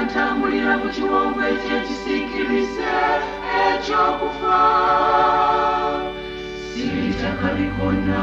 atambulira mu kiwonvu ekyo ekisiikirize ekyokufa sibitakabi konna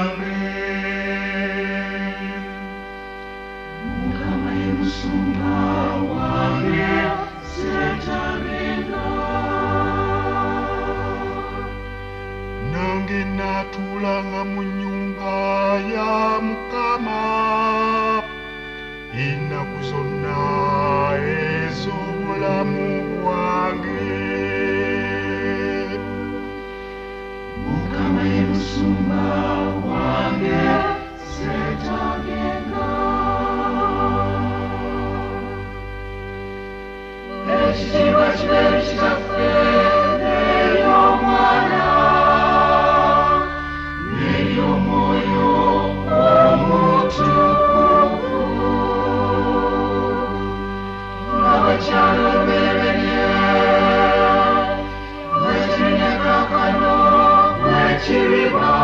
pulang Cherry bomb.